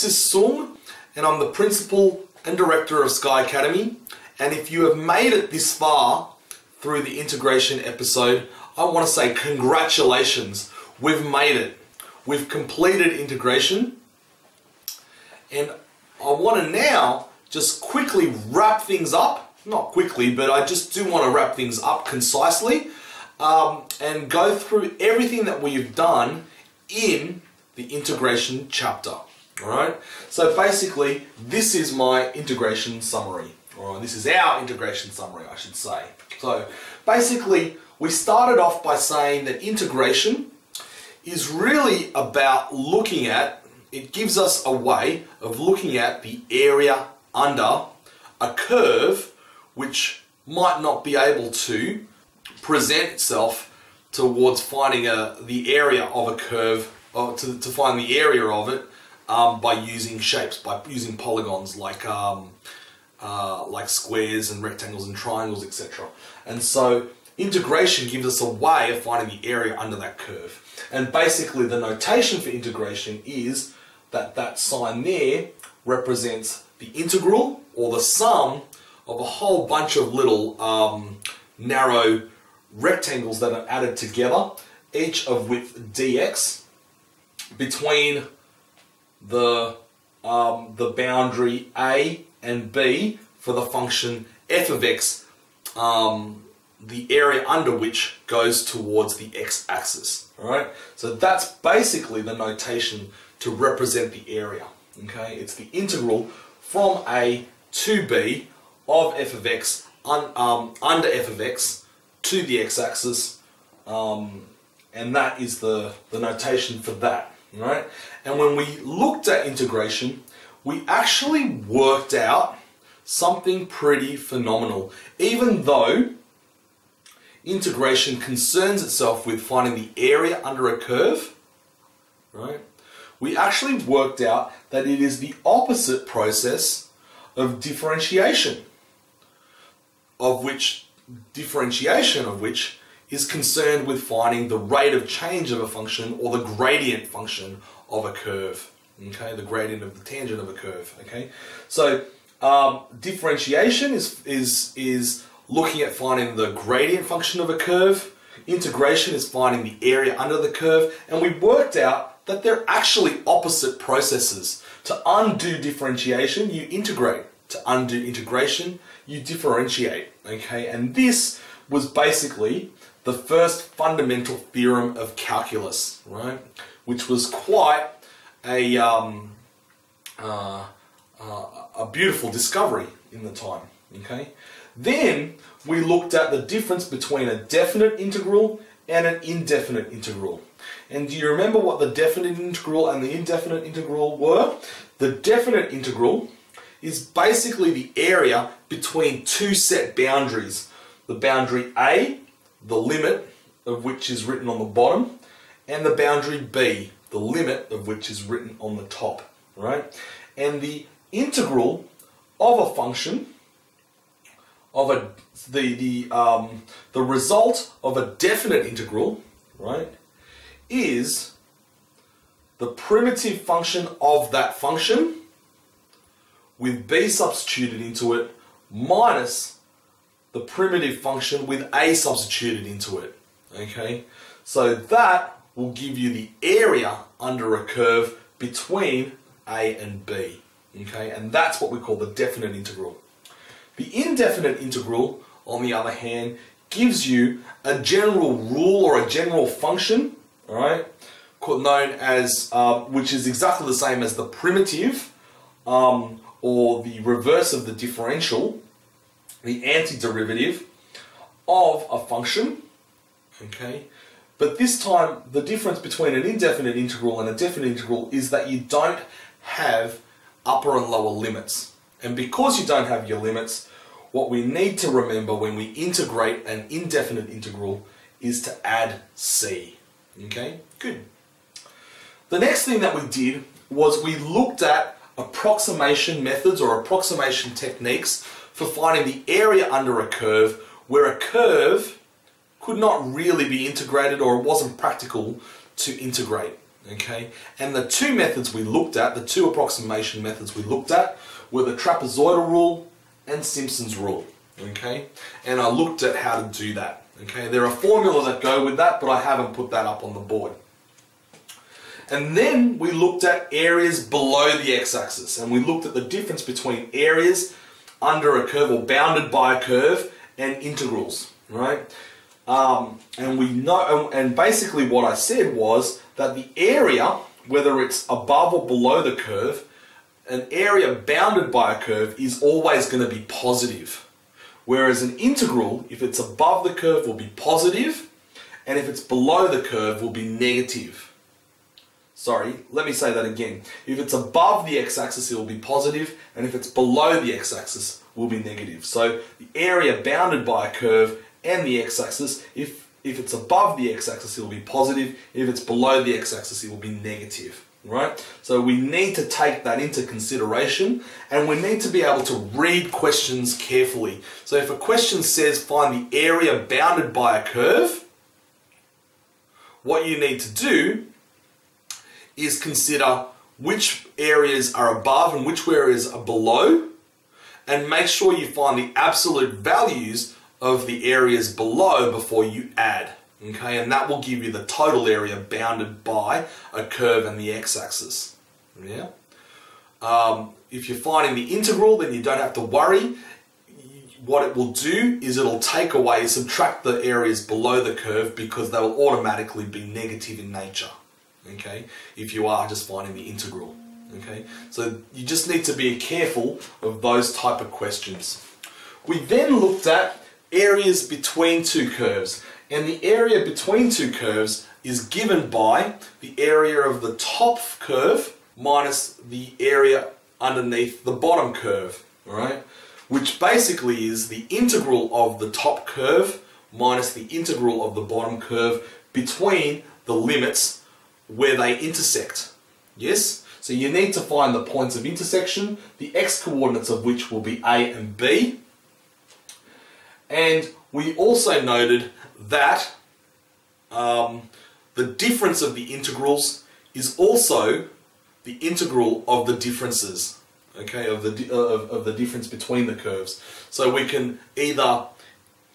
this is Seung, and I'm the principal and director of Sky Academy. And if you have made it this far through the integration episode, I want to say congratulations. We've made it. We've completed integration. And I want to now just quickly wrap things up. Not quickly, but I just do want to wrap things up concisely um, and go through everything that we've done in the integration chapter. Alright, so basically this is my integration summary. Alright, this is our integration summary I should say. So basically we started off by saying that integration is really about looking at, it gives us a way of looking at the area under a curve which might not be able to present itself towards finding a, the area of a curve, or to, to find the area of it um, by using shapes, by using polygons like um, uh, like squares and rectangles and triangles, etc. And so integration gives us a way of finding the area under that curve. And basically the notation for integration is that that sign there represents the integral or the sum of a whole bunch of little um, narrow rectangles that are added together, each of width dx, between the, um, the boundary a and b for the function f of x, um, the area under which goes towards the x-axis. Alright, so that's basically the notation to represent the area. Okay, it's the integral from a to b of f of x un, um, under f of x to the x-axis um, and that is the, the notation for that right? And when we looked at integration we actually worked out something pretty phenomenal. Even though integration concerns itself with finding the area under a curve right we actually worked out that it is the opposite process of differentiation of which differentiation of which is concerned with finding the rate of change of a function or the gradient function of a curve. Okay, the gradient of the tangent of a curve. Okay, so um, differentiation is is is looking at finding the gradient function of a curve. Integration is finding the area under the curve, and we worked out that they're actually opposite processes. To undo differentiation, you integrate. To undo integration, you differentiate. Okay, and this was basically the first fundamental theorem of calculus, right? Which was quite a um, uh, uh, a beautiful discovery in the time. Okay, then we looked at the difference between a definite integral and an indefinite integral. And do you remember what the definite integral and the indefinite integral were? The definite integral is basically the area between two set boundaries. The boundary A, the limit of which is written on the bottom, and the boundary B, the limit of which is written on the top, right? And the integral of a function of a the the um, the result of a definite integral, right, is the primitive function of that function with b substituted into it minus the primitive function with a substituted into it. Okay, so that will give you the area under a curve between a and b. Okay, and that's what we call the definite integral. The indefinite integral, on the other hand, gives you a general rule or a general function, all right, known as, uh, which is exactly the same as the primitive um, or the reverse of the differential, the antiderivative of a function, okay? But this time, the difference between an indefinite integral and a definite integral is that you don't have upper and lower limits. And because you don't have your limits, what we need to remember when we integrate an indefinite integral is to add c. Okay, good. The next thing that we did was we looked at approximation methods or approximation techniques for finding the area under a curve where a curve could not really be integrated or it wasn't practical to integrate. Okay, and the two methods we looked at, the two approximation methods we looked at, were the trapezoidal rule and Simpson's rule. Okay, and I looked at how to do that. Okay, there are formulas that go with that, but I haven't put that up on the board. And then we looked at areas below the x-axis, and we looked at the difference between areas under a curve or bounded by a curve and integrals, right? Um, and we know, and basically what I said was that the area, whether it's above or below the curve, an area bounded by a curve is always going to be positive. Whereas an integral, if it's above the curve, will be positive, and if it's below the curve, will be negative. Sorry, let me say that again. If it's above the x-axis, it will be positive, and if it's below the x-axis, will be negative. So the area bounded by a curve and the x-axis, if, if it's above the x-axis, it will be positive. If it's below the x-axis, it will be negative right? So we need to take that into consideration and we need to be able to read questions carefully. So if a question says find the area bounded by a curve, what you need to do is consider which areas are above and which areas are below and make sure you find the absolute values of the areas below before you add. Okay, and that will give you the total area bounded by a curve and the x-axis. Yeah. Um, if you're finding the integral, then you don't have to worry. What it will do is it'll take away, subtract the areas below the curve because they will automatically be negative in nature. Okay, if you are just finding the integral. Okay, so you just need to be careful of those type of questions. We then looked at areas between two curves. And the area between two curves is given by the area of the top curve minus the area underneath the bottom curve, right? Which basically is the integral of the top curve minus the integral of the bottom curve between the limits where they intersect. Yes? So you need to find the points of intersection, the x-coordinates of which will be A and B. And we also noted that um, the difference of the integrals is also the integral of the differences, okay, of the, of, of the difference between the curves. So we can either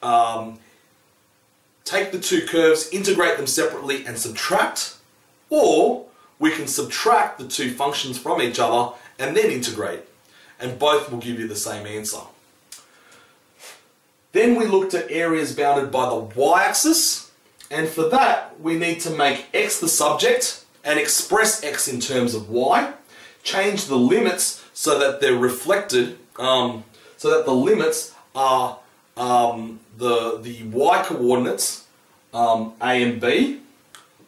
um, take the two curves, integrate them separately and subtract, or we can subtract the two functions from each other and then integrate. And both will give you the same answer. Then we looked at areas bounded by the y-axis, and for that we need to make x the subject and express x in terms of y, change the limits so that they're reflected, um, so that the limits are um, the, the y coordinates um, a and b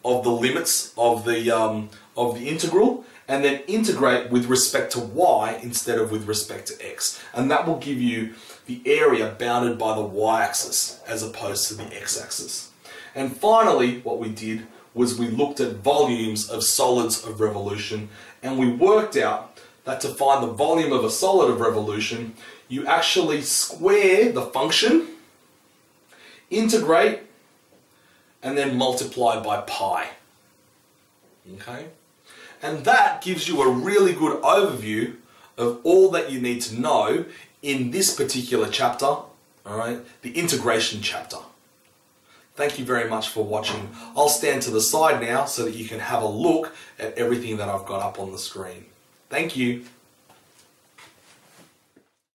of the limits of the, um, of the integral, and then integrate with respect to y instead of with respect to x. And that will give you the area bounded by the y-axis as opposed to the x-axis. And finally, what we did was we looked at volumes of solids of revolution and we worked out that to find the volume of a solid of revolution, you actually square the function, integrate, and then multiply by pi. Okay? And that gives you a really good overview of all that you need to know in this particular chapter, all right, the integration chapter. Thank you very much for watching. I'll stand to the side now so that you can have a look at everything that I've got up on the screen. Thank you.